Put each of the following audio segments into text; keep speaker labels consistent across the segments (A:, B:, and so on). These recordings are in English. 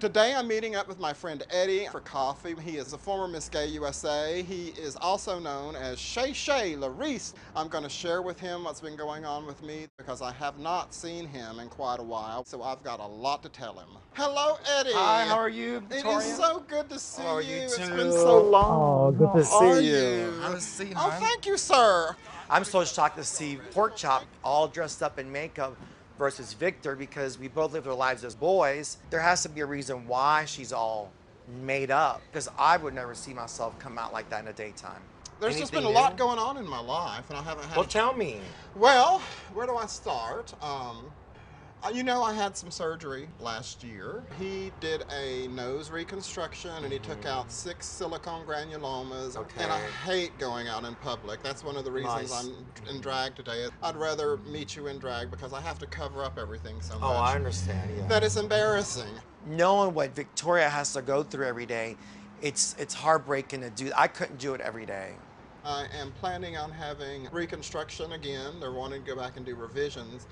A: Today I'm meeting up with my friend Eddie for coffee. He is a former Miss Gay USA. He is also known as Shay Shay Larice. I'm going to share with him what's been going on with me because I have not seen him in quite a while, so I've got a lot to tell him. Hello, Eddie.
B: Hi, how are you,
A: It
B: Victoria?
A: is so good to see
B: Oh,
A: you.
B: you
A: It's
B: too.
A: been so long.
C: Oh, good to
A: How are
C: see you.
A: you?
B: Have a seat,
A: Oh, thank you, sir.
B: I'm so shocked to see Pork Chop all dressed up in makeup versus Victor because we both lived our lives as boys. There has to be a reason why she's all made up because I would never see myself come out like that in the daytime.
A: There's just been a lot going on in my life, and I haven't had
B: Well, tell me.
A: Well, where do I start? Um, Uh, you know, I had some surgery last year. He did a nose reconstruction and he took mm-hmm. out six silicone granulomas. Okay. And I hate going out in public. That's one of the reasons
B: Nice.
A: I'm in drag today. I'd rather mm-hmm. meet you in drag because I have to cover up everything so much.
B: Oh, I understand. Yeah.
A: That is embarrassing.
B: Knowing what Victoria has to go through every day, it's it's heartbreaking to do. I couldn't do it every day.
A: I am planning on having reconstruction again. They're wanting to go back and do revisions.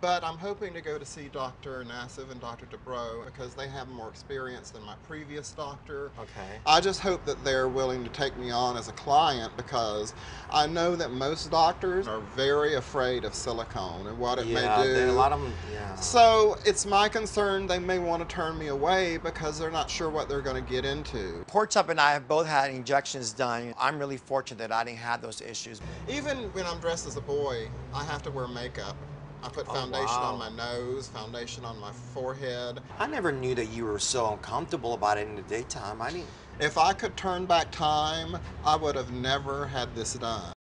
A: But I'm hoping to go to see Dr. Nassif and Dr. Dubrow because they have more experience than my previous doctor.
B: Okay.
A: I just hope that they're willing to take me on as a client because I know that most doctors are very afraid of silicone and what it
B: yeah,
A: may do.
B: a lot of them. Yeah.
A: So it's my concern they may want to turn me away because they're not sure what they're going to get into.
B: Pork Chop and I have both had injections done. I'm really fortunate that I didn't have those issues.
A: Even when I'm dressed as a boy, I have to wear makeup. I put
B: Oh,
A: foundation
B: wow.
A: on my nose, foundation on my forehead.
B: I never knew that you were so uncomfortable about it in the daytime. I didn't.
A: If I could turn back time, I would have never had this done.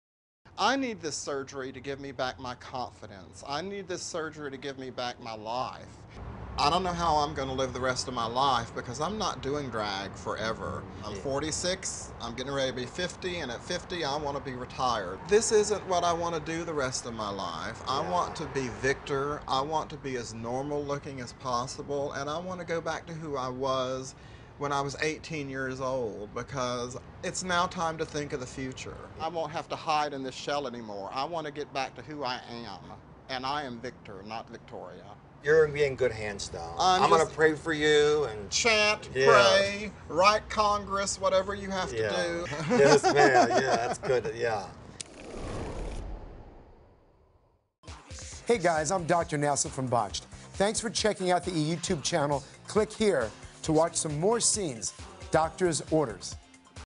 A: I need this surgery to give me back my confidence. I need this surgery to give me back my life. I don't know how I'm going to live the rest of my life because I'm not doing drag forever. I'm 46, I'm getting ready to be 50, and at 50, I want to be retired. This isn't what I want to do the rest of my life. I want to be Victor. I want to be as normal looking as possible, and I want to go back to who I was when I was 18 years old because it's now time to think of the future. I won't have to hide in this shell anymore. I want to get back to who I am, and I am Victor, not Victoria.
B: You're gonna be in good hands, though.
A: I'm
B: I'm, gonna pray for you and.
A: Chant,
B: Yeah.
A: pray, write Congress, whatever you have
B: Yeah.
A: to do.
B: yes, ma'am. Yeah, that's good. Yeah.
D: Hey guys, I'm Dr. Nassif from Botched. Thanks for checking out the YouTube channel. Click here to watch some more scenes. Doctor's Orders.